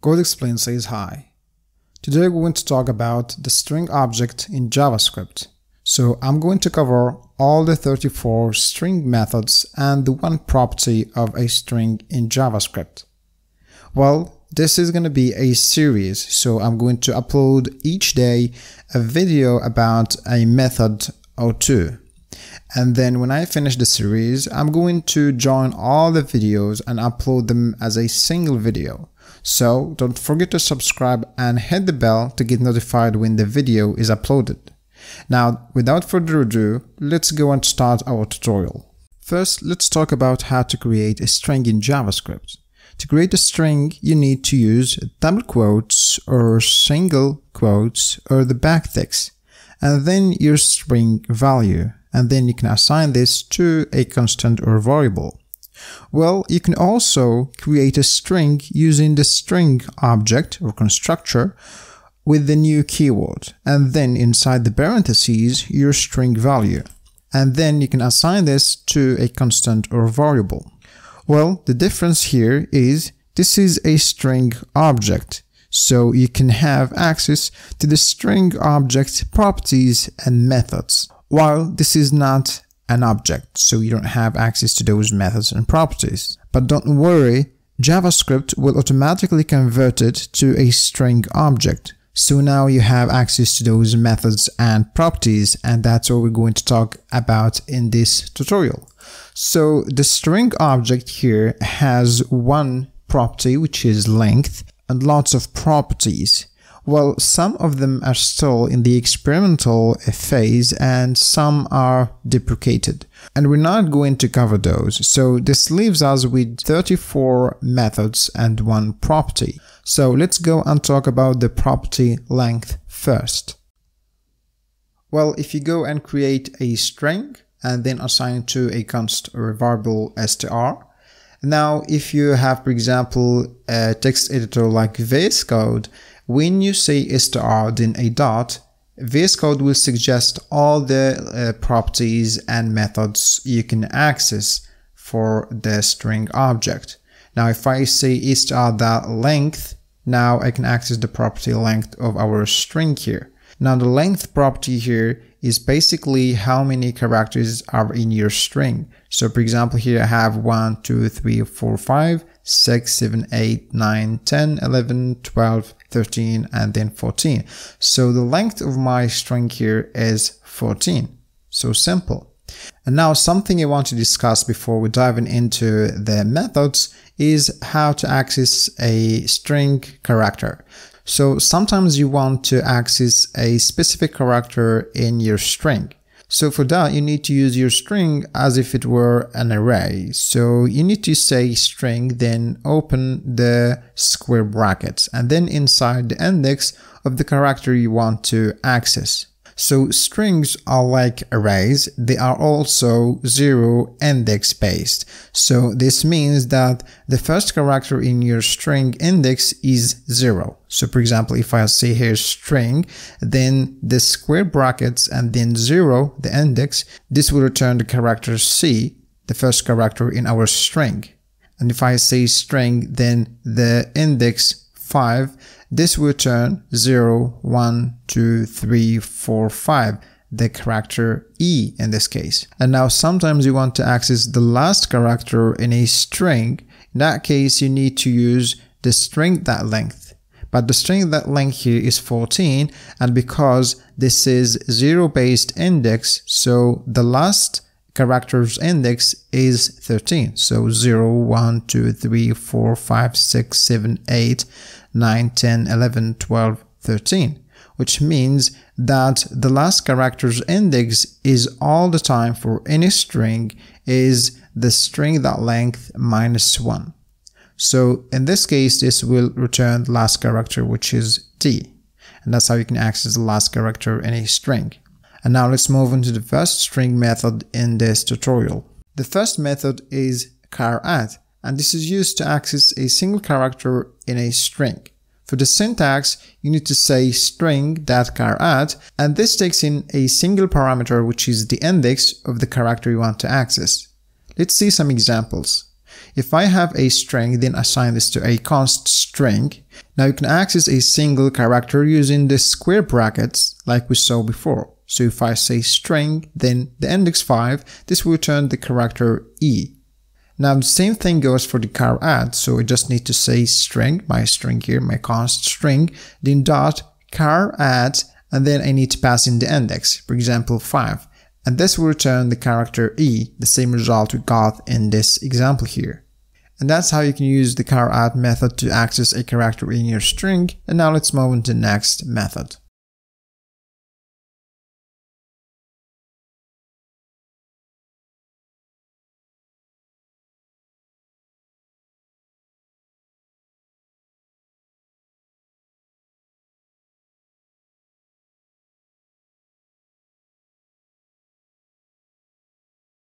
Code Explained says hi. Today we're going to talk about the string object in JavaScript. So I'm going to cover all the 34 string methods and the one property of a string in JavaScript. Well, this is going to be a series, so I'm going to upload each day a video about a method or two. And then when I finish the series, I'm going to join all the videos and upload them as a single video. So don't forget to subscribe and hit the bell to get notified when the video is uploaded. Now, without further ado, let's go and start our tutorial. First, let's talk about how to create a string in JavaScript. To create a string, you need to use double quotes or single quotes or the backticks, and then your string value, and then you can assign this to a constant or variable. Well, you can also create a string using the string object or constructor with the new keyword and then inside the parentheses your string value. And then you can assign this to a constant or variable. Well, the difference here is this is a string object, so you can have access to the string object properties and methods, while this is not an object, so you don't have access to those methods and properties. But don't worry, JavaScript will automatically convert it to a string object. So now you have access to those methods and properties and that's what we're going to talk about in this tutorial. So the string object here has one property which is length and lots of properties. Well, some of them are still in the experimental uh, phase and some are deprecated. And we're not going to cover those, so this leaves us with 34 methods and one property. So let's go and talk about the property length first. Well, if you go and create a string and then assign to a const or a variable str, now if you have, for example, a text editor like VS Code, when you say str then a dot, VS Code will suggest all the uh, properties and methods you can access for the string object. Now if I say str length, now I can access the property length of our string here. Now the length property here is basically how many characters are in your string. So for example, here I have 1, 2, 3, 4, 5, 6, 7, 8, 9, 10, 11, 12, 13, and then 14. So the length of my string here is 14. So simple. And now something I want to discuss before we dive into the methods is how to access a string character. So sometimes you want to access a specific character in your string. So for that, you need to use your string as if it were an array. So you need to say string, then open the square brackets, and then inside the index of the character you want to access. So strings are like arrays, they are also zero index based. So this means that the first character in your string index is zero. So for example, if I say here string, then the square brackets and then zero, the index, this will return the character C, the first character in our string. And if I say string, then the index 5 this will turn 0, 1, 2, 3, 4, 5, the character E in this case. And now sometimes you want to access the last character in a string. In that case, you need to use the string that length. But the string that length here is 14 and because this is zero based index, so the last character's index is 13. So 0, 1, 2, 3, 4, 5, 6, 7, 8, 9, 10, 11, 12, 13, which means that the last character's index is all the time for any string is the string that length minus 1. So in this case, this will return the last character, which is t. And that's how you can access the last character in a string. And now let's move on to the first string method in this tutorial. The first method is charAt and this is used to access a single character in a string. For the syntax, you need to say string.charAt, and this takes in a single parameter which is the index of the character you want to access. Let's see some examples. If I have a string, then assign this to a const string. Now you can access a single character using the square brackets like we saw before. So if I say string, then the index 5, this will return the character e. Now the same thing goes for the charAt, so I just need to say string, my string here, my const string, then dot charAt, and then I need to pass in the index, for example 5, and this will return the character e, the same result we got in this example here. And that's how you can use the charAt method to access a character in your string, and now let's move on to the next method.